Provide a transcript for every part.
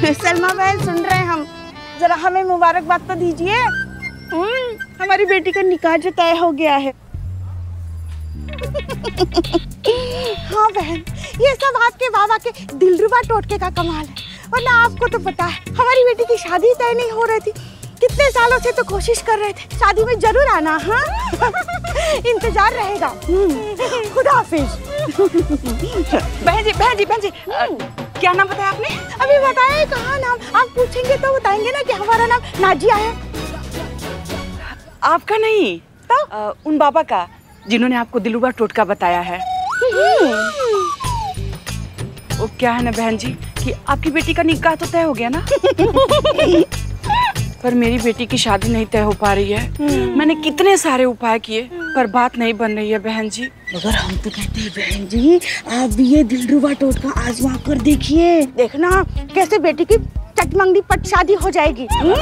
सलमा बहन सुन रहे हैं हम। जरा हमें मुबारकबाद तो दीजिए। हम्म, हमारी बेटी का निकाह जो तय हो गया है। हाँ बहन ये सब आपके बाबा के दिलरुबा टोटके का कमाल है। वरना आपको तो पता है हमारी बेटी की शादी तय नहीं हो रही थी। कितने सालों से तो कोशिश कर रहे थे। शादी में ज़रूर आना हाँ? इंतज़ार रहेगा। हम्म, खुदा हाफिज। बहन जी बहन जी बहन जी। क्या नाम बताया आपने? अभी बताया कहाँ नाम? आप पूछेंगे तो बताएँगे ना कि हमारा नाम नाजिया है आपका नहीं तो? अ, उन बाबा का जिन्होंने आपको दिलुबा टोटका बताया है। वो क्या है ना बहन जी कि आपकी बेटी का निकाह तो तय हो गया ना? पर मेरी बेटी की शादी नहीं तय हो पा रही है। मैंने कितने सारे उपाय किए पर बात नहीं बन रही है बहन जी। मगर हम तो कहते हैं बहन जी आप भी ये दिलरुबा टोटका आजमा कर देखिए। देखना कैसे बेटी की चटमंगनी पट शादी हो जाएगी। हम्म,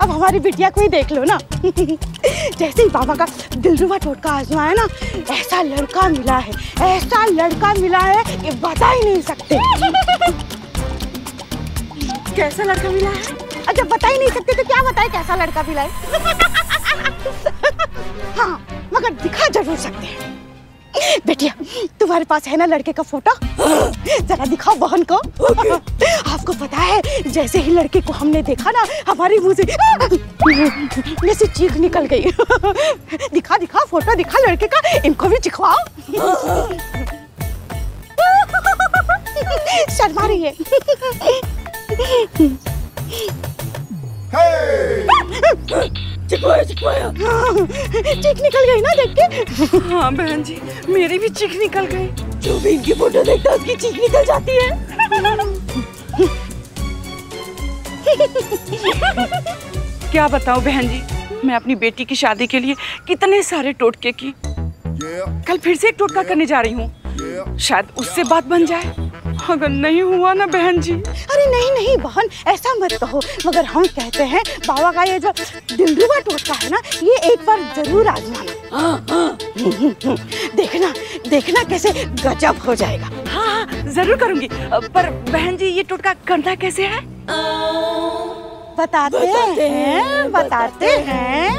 अब हमारी बिटिया को ही देख लो ना। जैसे ही बाबा का दिलरुबा टोटका आजमाया ना ऐसा लड़का मिला है ऐसा लड़का मिला है कि बता ही नहीं सकते। कैसा लड़का मिला है? अच्छा बता ही नहीं सकते तो क्या बताए कैसा लड़का मिला है हाँ मगर दिखा ज़रूर सकते हैं। बेटिया तुम्हारे पास है ना लड़के का फ़ोटो? जरा दिखाओ बहन को। आपको पता है जैसे ही लड़के को हमने देखा ना हमारी मुँह से जैसे चीख निकल गई। दिखा दिखा फ़ोटो दिखा लड़के का इनको भी चिखवाओ। शर्मा रही है। चिकवाया चिकवाया चीख निकल गई ना देख के। हाँ बहन जी मेरी भी चीख निकल गई। जो भी इनकी फ़ोटो देखता है उसकी चीख निकल जाती है। क्या बताऊँ बहन जी मैं अपनी बेटी की शादी के लिए कितने सारे टोटके की। कल फिर से एक टोटका करने जा रही हूँ। शायद उससे बात बन जाए। अगर नहीं हुआ ना बहन जी। अरे नहीं नहीं बहन ऐसा मत कहो। मगर हम कहते हैं बाबा का ये जो दिलरुबा टोटका है ना ये एक बार ज़रूर आजमाना। देखना देखना कैसे गजब हो जाएगा। हाँ हाँ ज़रूर करूँगी। पर बहन जी ये टोटका करना कैसे है? बताते, हैं बताते हैं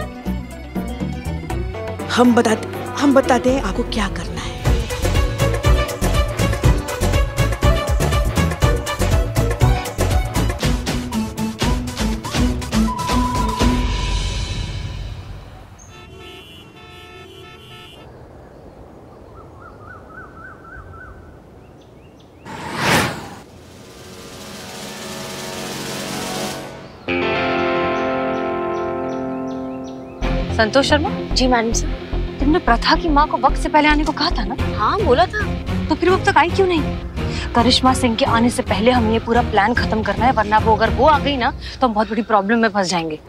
हम बताते हम बताते हैं आपको क्या करना संतोष शर्मा? जी मैडम सर तुमने प्रथा की माँ को वक्त से पहले आने को कहा था ना? हाँ बोला था। तो फिर वक्त तक आई क्यों नहीं? करिश्मा सिंह के आने से पहले हमें ये पूरा प्लान खत्म करना है वरना वो अगर वो आ गई ना तो हम बहुत बड़ी प्रॉब्लम में फंस जाएँगे।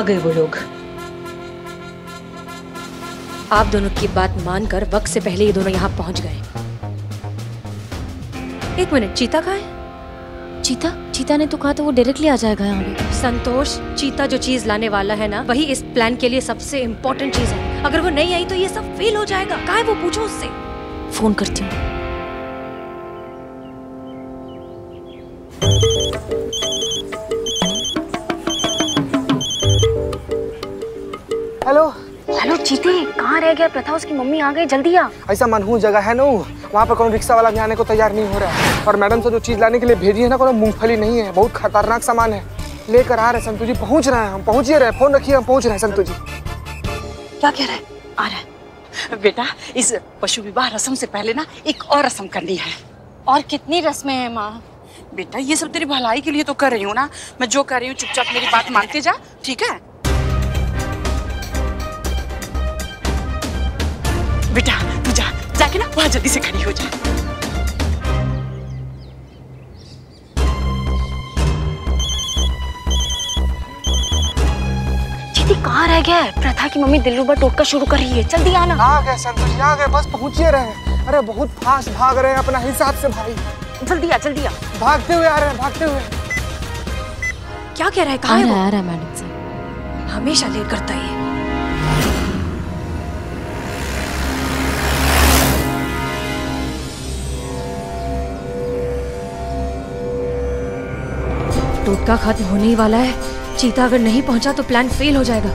आ गए वो लोग। आप दोनों की बात मानकर वक्त से पहले ये दोनों यहाँ पहुँच गए। एक मिनट चीता कहाँ है? चीता चीता ने तो कहा तो वो डायरेक्टली आ जाएगा यहाँ पे। संतोष चीता जो चीज़ लाने वाला है ना वही इस प्लान के लिए सबसे इम्पोर्टेंट चीज़ है। अगर वो नहीं आई तो ये सब फेल हो जाएगा। कहा है वो? पूछो उससे। फ़ोन करती हूँ। हेलो हेलो चीती कहाँ रह गया? प्रथा उसकी मम्मी आ गई जल्दी आ। ऐसा मनहूस जगह है ना वहाँ पर कोनो रिक्शा वाला भी आने को तैयार नहीं हो रहा है। और मैडम से जो चीज़ लाने के लिए भेजी है ना कोनो मूंगफली नहीं है बहुत खतरनाक सामान है। लेकर आ रहे संतू जी पहुँच रहे हैं हम पहुँच ही रहे फ़ोन रखिए हम पहुँच रहे हैं संतू जी। क्या कह रहे हैं? आ रहा है। बेटा इस पशु विवाह रस्म से पहले ना एक और रस्म करनी है। और कितनी रस्में हैं माँ? बेटा ये सब तेरी भलाई के लिए तो कर रही हूँ ना। मैं जो कर रही हूँ चुपचाप मेरी बात मानते जा ठीक है? बेटा तू जा जाके ना वहाँ जल्दी से खड़ी हो जा। कहाँ कहाँ रह गया है? प्रथा की मम्मी दिलरुबा टोटका शुरू कर रही है। जल्दी आना। आ गए संतोष आ गए बस पहुंचिए रहे अरे बहुत फास्ट भाग रहे हैं अपना हिसाब से भाई। जल्दी आ जल्दी आ। भागते हुए आ रहे हैं भागते हुए। क्या कह रहा है? कहाँ आ रहा है मैडम से। हमेशा लेट करता है। टोटका खत्म होने ही वाला है। चीता अगर नहीं पहुँचा तो प्लान फेल हो जाएगा।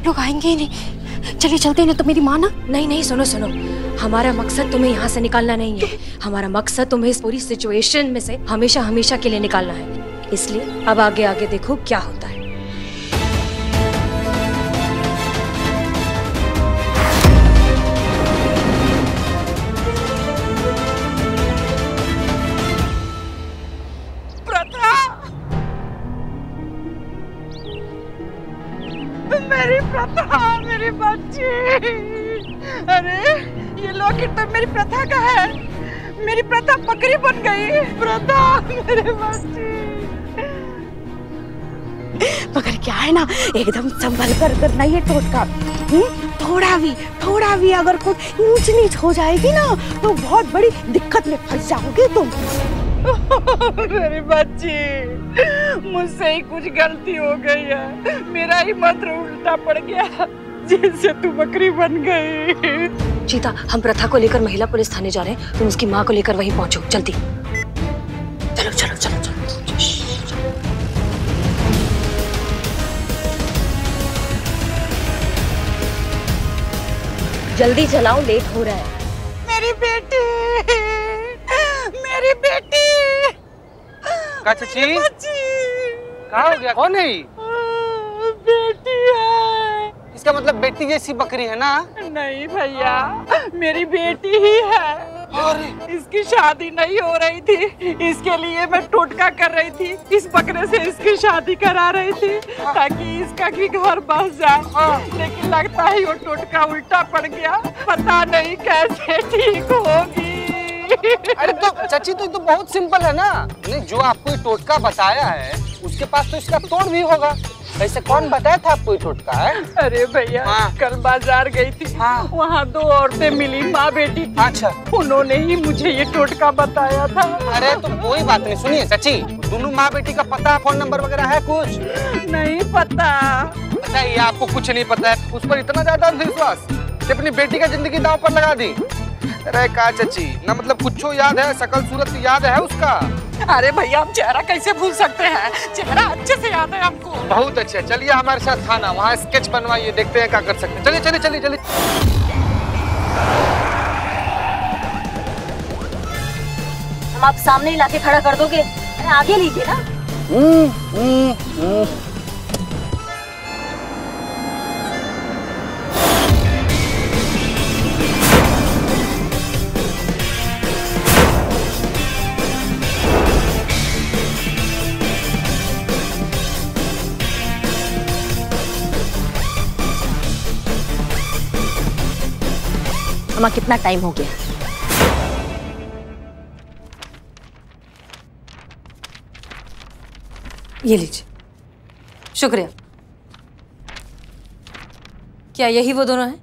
आप लोग आएँगे ही नहीं। चलिए, चलते नहीं तो मेरी माँ ना। नहीं नहीं, सुनो सुनो। हमारा मकसद तुम्हें यहाँ से निकालना नहीं है। हमारा मकसद तुम्हें इस पूरी सिचुएशन में से हमेशा हमेशा के लिए निकालना है। इसलिए अब आगे आगे देखो क्या होता मेरी प्रथा, मेरी बच्ची। अरे, ये लॉकेट तो मेरी प्रथा का है। मेरी प्रथा बकरी बन गई। प्रथा, मेरी बच्ची। मगर क्या है ना, एकदम संभल कर करना ये टोटका। हम्म? थोड़ा भी थोड़ा भी अगर कुछ ऊंच नीच हो जाएगी ना तो बहुत बड़ी दिक्कत में फंस जाओगे तुम। मेरी बच्ची मुझसे ही कुछ गलती हो गई है। मेरा ही मंत्र उल्टा पड़ गया जिससे तू बकरी बन गई। चीता हम प्रथा को लेकर महिला पुलिस थाने जा रहे हैं। तुम उसकी माँ को लेकर वहीं पहुंचो। जल्दी। चलो चलो चलो चलो। जल्दी चलाओ लेट हो रहा है। मेरी बेटी मेरी बेटी कहा हो गया? कौन है बेटी है। इसका मतलब बेटी जैसी बकरी है ना? नहीं भैया मेरी बेटी ही है। इसकी शादी नहीं हो रही थी। इसके लिए मैं टोटका कर रही थी। इस बकरे से इसकी शादी करा रही थी ताकि इसका भी घर बस जाए। लेकिन लगता है वो टोटका उल्टा पड़ गया। पता नहीं कैसे ठीक होगी। अरे तो चाची तो तो बहुत सिंपल है ना। नहीं जो आपको ये टोटका बताया है उसके पास तो इसका तोड़ भी होगा। वैसे कौन बताया था आपको टोटका है? अरे भैया हाँ। कल बाज़ार गई थी। हाँ। वहाँ दो औरतें मिली माँ बेटी अच्छा। उन्होंने ही मुझे ये टोटका बताया था। अरे तो कोई बात नहीं सुनिए चाची दोनों माँ बेटी का पता फ़ोन नंबर वगैरह है कुछ? नहीं पता। अच्छा ये आपको कुछ नहीं पता है उस पर इतना ज़्यादा अंधविश्वास कि अपनी बेटी का ज़िंदगी दाव पर लगा दी। अरे का चाची? ना मतलब कुछ याद है? सकल सूरत याद है उसका? अरे भैया हम चेहरा कैसे भूल सकते हैं? चेहरा अच्छे से याद है हमको बहुत अच्छा चलिए हमारे साथ थाना वहाँ स्केच बनवाइए देखते हैं क्या कर सकते हैं। चलिए चलिए चलिए चलिए। हम आप सामने ही लाके खड़ा कर दोगे? अरे आगे लीजिए ना। हमारा कितना टाइम हो गया? ये लीजिए। शुक्रिया। क्या यही वो दोनों हैं।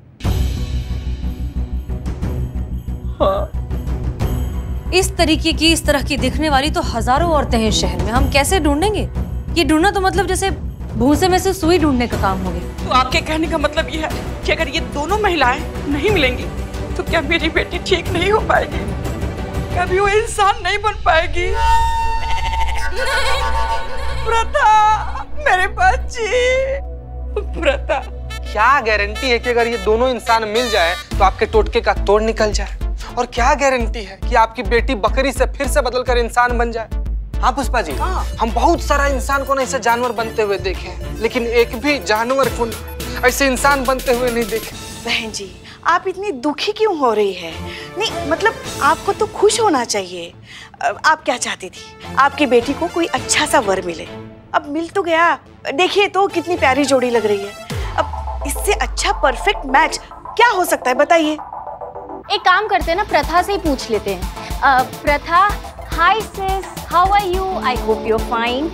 इस तरीके की इस तरह की दिखने वाली तो हज़ारों औरतें हैं शहर में। हम कैसे ढूंढेंगे? ये ढूंढना तो मतलब जैसे भूसे में से सुई ढूँढने का काम हो गया। तो आपके कहने का मतलब ये है कि अगर ये दोनों महिलाएँ नहीं मिलेंगी तो क्या मेरी बेटी ठीक नहीं हो पाएगी? कभी वो इंसान नहीं बन पाएगी? प्रथा मेरे बच्ची प्रथा क्या गारंटी है कि अगर ये दोनों इंसान मिल जाए तो आपके टोटके का तोड़ निकल जाए? और क्या गारंटी है कि आपकी बेटी बकरी से फिर से बदल कर इंसान बन जाए? हाँ पुष्पा जी हाँ। हम बहुत सारा इंसान को ना ऐसे जानवर बनते हुए देखे लेकिन एक भी जानवर को ऐसे इंसान बनते हुए नहीं देखे। बहन जी आप इतनी दुखी क्यों हो रही है? नहीं मतलब आपको तो खुश होना चाहिए। आप क्या चाहती थी? आपकी बेटी को कोई अच्छा सा वर मिले। अब मिल तो गया। देखिए तो कितनी प्यारी जोड़ी लग रही है। अब इससे अच्छा परफेक्ट मैच क्या हो सकता है बताइए। एक काम करते हैं ना प्रथा से ही पूछ लेते हैं। अ, Pratha hi sis how are you I hope you fine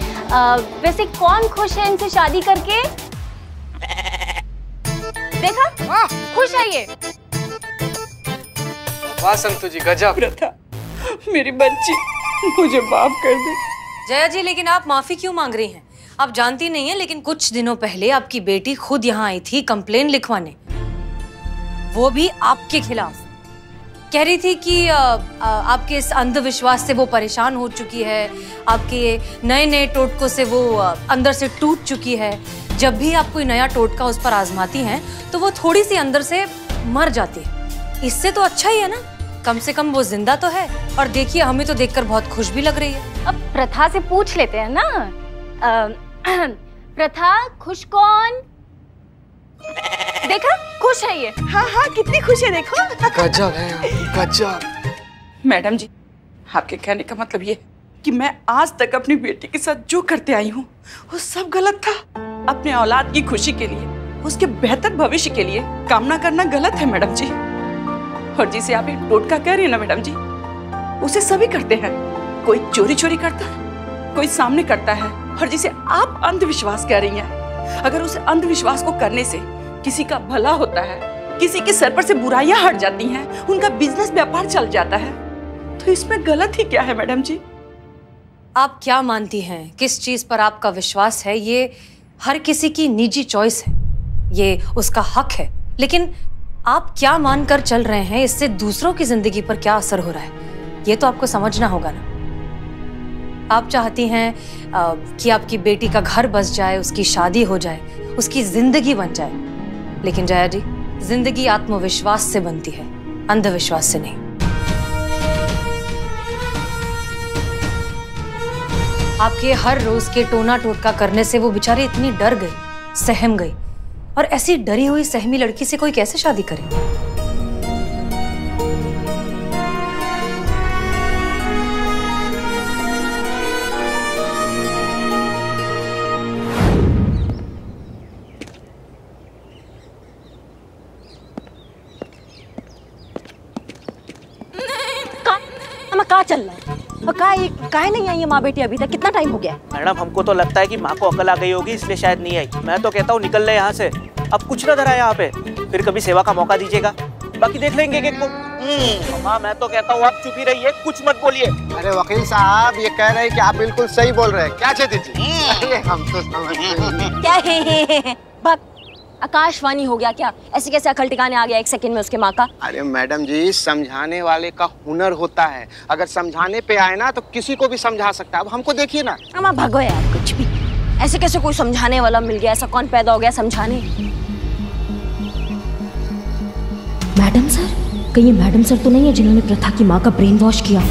वैसे कौन खुश है इनसे शादी करके? देखा? खुश है ये। वाह संतु जी गजब। प्रथा मेरी बच्ची मुझे माफ़ कर दे। जया जी लेकिन आप माफ़ी क्यों मांग रही हैं? आप जानती नहीं है लेकिन कुछ दिनों पहले आपकी बेटी खुद यहाँ आई थी कंप्लेन लिखवाने। वो भी आपके खिलाफ। कह रही थी कि अ, अ, आपके इस अंधविश्वास से वो परेशान हो चुकी है आपके नए नए टोटकों से वो अ, अंदर से टूट चुकी है। जब भी आप कोई नया टोटका उस पर आजमाती हैं तो वो थोड़ी सी अंदर से मर जाती है। इससे तो अच्छा ही है ना? कम से कम वो ज़िंदा तो है। और देखिए हमें तो देखकर बहुत खुश भी लग रही है। अब प्रथा से पूछ लेते हैं ना। अ, प्रथा खुश कौन? देखा? खुश है ये। हाँ हाँ कितनी खुश है देखो। गजब है गजब। मैडम जी आपके कहने का मतलब ये है कि मैं आज तक अपनी बेटी के साथ जो करते आई हूँ वो सब गलत था। अपने औलाद की खुशी के लिए, उसके बेहतर भविष्य के लिए कामना करना गलत है, मैडम जी। और जिसे आप एक टोटका कह रही है ना, मैडम जी, उसे सभी करते हैं। कोई चोरी चोरी करता है, कोई सामने करता है, और जिसे आप अंधविश्वास कह रही हैं, अगर उस अंधविश्वास को करने से किसी का भला होता है, किसी के सर पर से बुराइयाँ हट जाती हैं, उनका बिज़नेस व्यापार चल जाता है तो इसमें गलत ही क्या है, मैडम जी? आप क्या मानती हैं? किस चीज़ पर आपका विश्वास है? ये हर किसी की निजी चॉइस है। ये उसका हक है। लेकिन आप क्या मानकर चल रहे हैं, इससे दूसरों की ज़िंदगी पर क्या असर हो रहा है? ये तो आपको समझना होगा ना। आप चाहती हैं कि आपकी बेटी का घर बस जाए, उसकी शादी हो जाए, उसकी ज़िंदगी बन जाए। लेकिन जया जी, ज़िंदगी आत्मविश्वास से बनती है, अंधविश्वास से नहीं। आपके हर रोज के टोना टोटका करने से वो बेचारी इतनी डर गई, सहम गई। और ऐसी डरी हुई, सहमी लड़की से कोई कैसे शादी करे? काहे नहीं आई है माँ बेटी अभी तक? कितना टाइम हो गया मैडम हमको तो लगता है कि माँ को अकल आ गई होगी इसलिए शायद नहीं आई। मैं तो कहता हूँ निकल ले यहाँ से। अब कुछ ना धरा यहाँ पे। फिर कभी सेवा का मौका दीजिएगा। बाकी देख लेंगे कि। को माँ मैं तो कहता हूँ आप चुप ही रहिए कुछ मत बोलिए। अरे वकील साहब ये कह रहे हैं कि आप बिल्कुल सही बोल रहे हैं। क्या चाहती थी? अरे हम तो समझते नहीं। क्या है बक आकाशवाणी हो गया क्या? ऐसे कैसे अकल टिकाने आ गया एक सेकंड में उसके माँ का? अरे मैडम जी समझाने वाले का हुनर होता है। अगर समझाने पे आए ना तो किसी को भी समझा सकता है। अब हमको देखिए ना। अमा भगो यार कुछ भी। ऐसे कैसे कोई समझाने वाला मिल गया? ऐसा कौन पैदा हो गया समझाने? मैडम सर कहीं मैडम सर तो नहीं है जिन्होंने प्रथा की माँ का ब्रेन वॉश किया।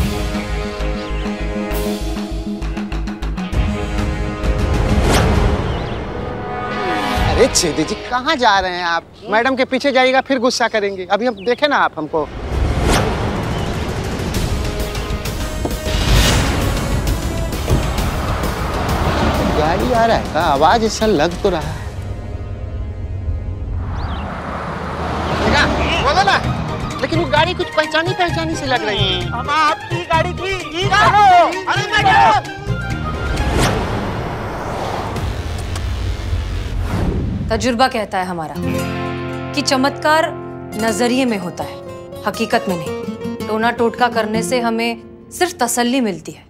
अरे छेदी जी कहाँ जा रहे हैं आप? मैडम के पीछे जाइएगा फिर गुस्सा करेंगे। अभी हम देखे ना आप हमको। गाड़ी आ रहा है का? आवाज़ ऐसा लग तो रहा है? बोलो ना। लेकिन वो गाड़ी कुछ पहचानी पहचानी से लग रही है। हम आपकी गाड़ी थी अरे तजुर्बा कहता है हमारा कि चमत्कार नज़रिए में होता है, हकीकत में नहीं। टोना टोटका करने से हमें सिर्फ़ तसल्ली मिलती है,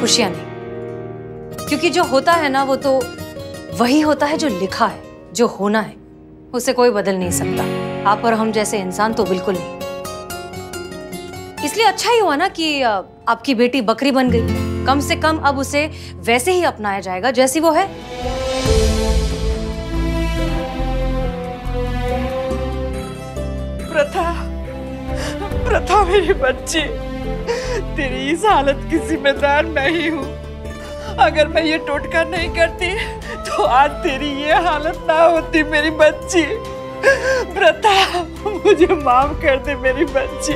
खुशियाँ नहीं। क्योंकि जो होता है ना, वो तो वही होता है जो लिखा है, जो होना है, उसे कोई बदल नहीं सकता। आप और हम जैसे इंसान तो बिल्कुल नहीं। इसलिए अच्छा ही हुआ ना कि आपकी बेटी बकरी बन गई। कम से कम अब उसे वैसे ही अपनाया जाएगा, जैसी वो है। मेरी बच्चे, तेरी इस हालत की जिम्मेदार मैं ही हूँ। अगर मैं ये टोटका नहीं करती तो आज तेरी ये हालत ना होती मेरी बच्ची। प्रताप, मुझे माफ़ कर दे मेरी बच्ची।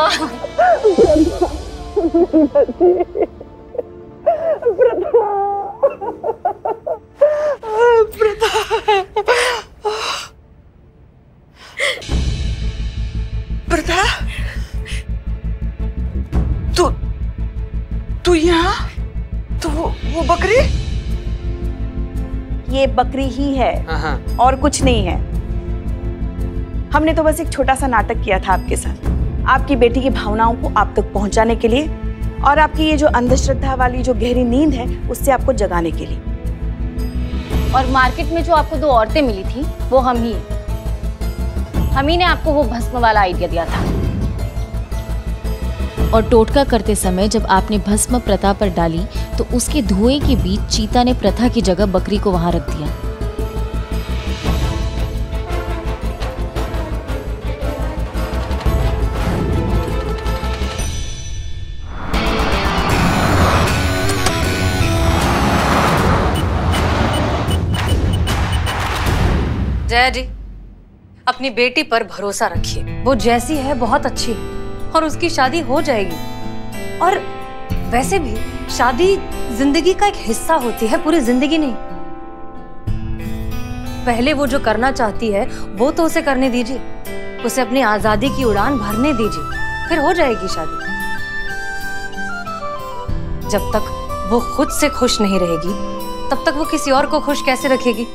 माँ प्रथा तू तू यहाँ? तो वो, वो बकरी? ये बकरी ही है। और कुछ नहीं है। हमने तो बस एक छोटा सा नाटक किया था आपके साथ। आपकी बेटी की भावनाओं को आप तक पहुँचाने के लिए और आपकी ये जो अंधश्रद्धा वाली जो गहरी नींद है उससे आपको जगाने के लिए। और मार्केट में जो आपको दो औरतें मिली थी वो हम ही हम ही ने आपको वो भस्म वाला आइडिया दिया था। और टोटका करते समय जब आपने भस्म प्रथा पर डाली तो उसके धुएँ के बीच चीता ने प्रथा की जगह बकरी को वहाँ रख दिया। जया जी अपनी बेटी पर भरोसा रखिए। वो जैसी है, बहुत अच्छी है, और उसकी शादी हो जाएगी। और वैसे भी शादी ज़िंदगी का एक हिस्सा होती है, पूरी ज़िंदगी नहीं। पहले वो जो करना चाहती है, वो तो उसे करने दीजिए। उसे अपनी आज़ादी की उड़ान भरने दीजिए, फिर हो जाएगी शादी। जब तक वो खुद से खुश नहीं रहेगी, तब तक वो किसी और को खुश कैसे रखेगी?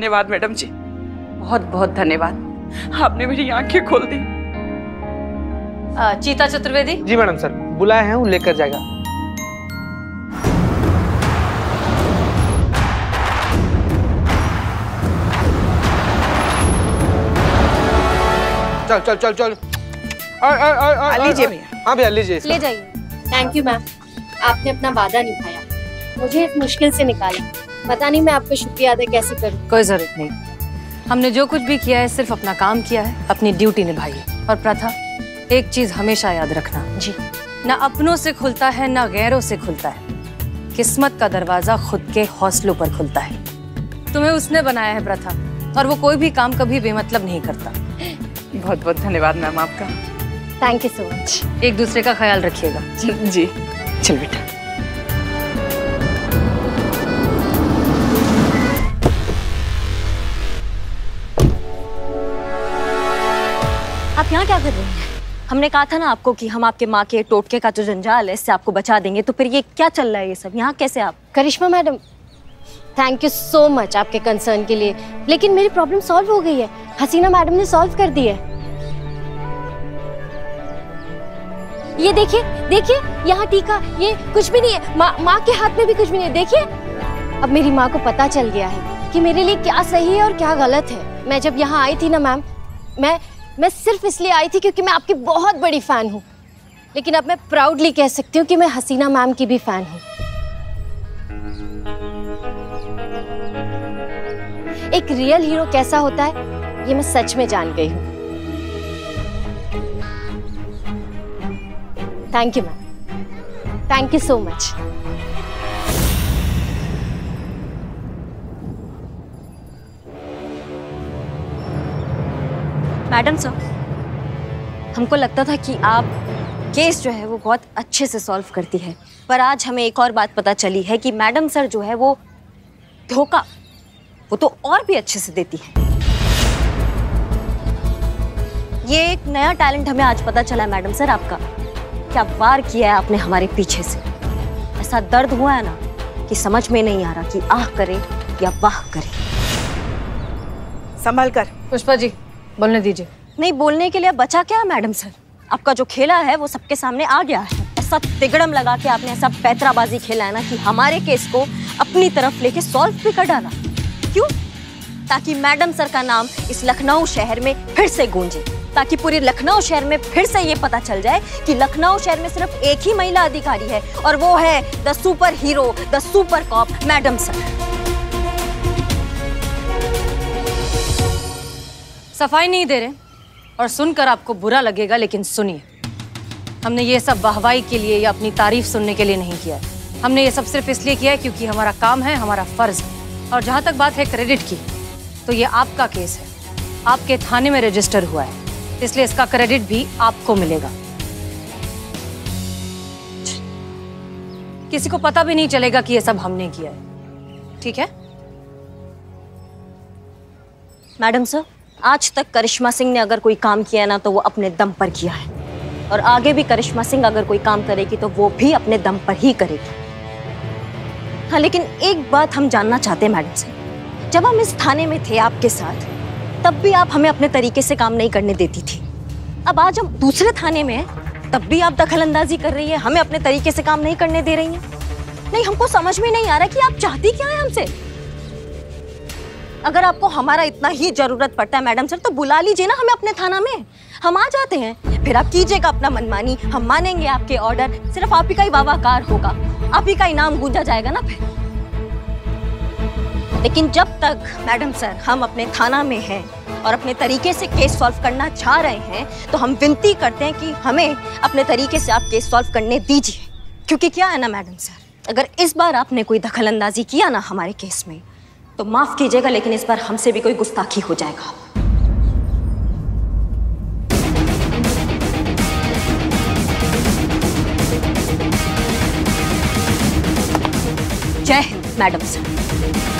धन्यवाद मैडम जी। बहुत बहुत धन्यवाद। आपने मेरी आँखें खोल दी। आ, चीता चतुर्वेदी? जी मैडम सर। बुलाए हैं वो लेकर जाएगा। चल चल चल चल। लीजिए भैया। हाँ भैया लीजिए ले जाइए। थैंक यू मैम आपने अपना वादा निभाया। मुझे इस मुश्किल से निकाला। पता नहीं मैं आपको शुक्रिया अदा कैसे करूँ। कोई ज़रूरत नहीं। हमने जो कुछ भी किया है सिर्फ़ अपना काम किया है अपनी ड्यूटी निभाई है और प्रथा एक चीज़ हमेशा याद रखना। जी। ना अपनों से खुलता है ना गैरों से खुलता है। किस्मत का दरवाज़ा खुद के हौसलों पर खुलता है। तुम्हें उसने बनाया है प्रथा और वो कोई भी काम कभी बेमतलब नहीं करता। बहुत बहुत धन्यवाद मैम आपका। थैंक यू सो मच एक दूसरे का ख्याल रखिएगा। जी। चल बेटा। यहाँ क्या कर रही हैं? हमने कहा था ना आपको कि हम आपके माँ के टोटके का जो जंजाल है, इससे आपको बचा देंगे। तो फिर ये क्या चल रहा है ये सब? यहाँ कैसे आप? Karishma madam thank you so much आपके कंसर्न के लिए। लेकिन मेरी प्रॉब्लम सॉल्व हो गई है। हसीना मैडम ने सॉल्व कर दी है। ये देखिए देखिए, यहाँ टीका, ये कुछ भी नहीं है। माँ माँ के हाथ में भी कुछ भी नहीं है। देखिए। अब मेरी माँ को पता चल गया है कि मेरे लिए क्या सही है और क्या गलत है। मैं जब यहाँ आई थी ना, मैम, मैं मैं सिर्फ़ इसलिए आई थी क्योंकि मैं आपकी बहुत बड़ी फ़ैन हूँ। लेकिन अब मैं प्राउडली कह सकती हूँ कि मैं हसीना मैम की भी फ़ैन हूँ। एक रियल हीरो कैसा होता है, ये मैं सच में जान गई हूँ। Thank you ma'am thank you so much madam sir हमको लगता था कि आप केस जो है वो बहुत अच्छे से सॉल्व करती है। पर आज हमें एक और बात पता चली है कि मैडम सर जो है वो धोखा वो तो और भी अच्छे से देती है। ये एक नया टैलेंट हमें आज पता चला है मैडम सर आपका। क्या वार किया है आपने हमारे पीछे से? ऐसा दर्द हुआ है ना कि समझ में नहीं आ रहा कि आह करे या वाह करे। संभल कर। पुष्पा जी बोलने दीजिए। नहीं, बोलने के लिए बचा क्या मैडम सर? आपका जो खेला है, वो सबके सामने आ गया है। ऐसा तिगड़म लगा के आपने ऐसा पैतराबाजी खेला है ना कि हमारे केस को अपनी तरफ़ लेके सॉल्व भी कर डाला। क्यों? ताकि मैडम सर का नाम इस लखनऊ शहर में फिर से गूंजे। ताकि पूरे लखनऊ शहर में फिर से ये पता चल जाए कि लखनऊ शहर में सिर्फ़ एक ही महिला अधिकारी है, और वो है the super hero, the super cop madam sir. सफ़ाई नहीं दे रहे और सुनकर आपको बुरा लगेगा, लेकिन सुनिए। हमने ये सब वाहवाही के लिए या अपनी तारीफ़ सुनने के लिए नहीं किया है। हमने ये सब सिर्फ़ इसलिए किया है क्योंकि हमारा काम है, हमारा फ़र्ज़ है। और जहाँ तक बात है क्रेडिट की तो ये आपका केस है। आपके थाने में रजिस्टर हुआ है, इसलिए इसका क्रेडिट भी आपको मिलेगा। किसी को पता भी नहीं चलेगा कि ये सब हमने किया है। ठीक है? मैडम सर आज तक करिश्मा सिंह ने अगर कोई काम किया ना तो वो अपने दम पर किया है। और आगे भी करिश्मा सिंह अगर कोई काम करेगी तो वो भी अपने दम पर ही करेगी। हाँ लेकिन एक बात हम जानना चाहते हैं मैडम से जब हम इस थाने में थे आपके साथ, तब भी आप हमें अपने तरीके से काम नहीं करने देती थी। अब आज हम दूसरे थाने में हैं, तब भी आप दखल अंदाजी कर रही है, हमें अपने तरीके से काम नहीं करने दे रही हैं। नहीं, हमको समझ में नहीं आ रहा कि आप चाहती क्या है हमसे? अगर आपको हमारा इतना ही ज़रूरत पड़ता है, मैडम सर तो बुला लीजिए ना हमें अपने थाना में। हम आ जाते हैं। फिर आप कीजिएगा अपना मनमानी। हम मानेंगे आपके ऑर्डर सिर्फ़ आप ही का ही वावाकार होगा। आप ही का इनाम गूंजा जाएगा ना फिर। लेकिन जब तक, मैडम सर, हम अपने थाना में हैं और अपने तरीके से केस सॉल्व करना चाह रहे हैं तो हम विनती करते हैं कि हमें अपने तरीके से आप केस सॉल्व करने दीजिए। क्योंकि क्या है ना, मैडम सर, अगर इस बार आपने कोई दखल अंदाजी किया ना हमारे केस में तो माफ़ कीजिएगा, लेकिन इस बार हमसे भी कोई गुस्ताखी हो जाएगा। जय हिंद, madam sir.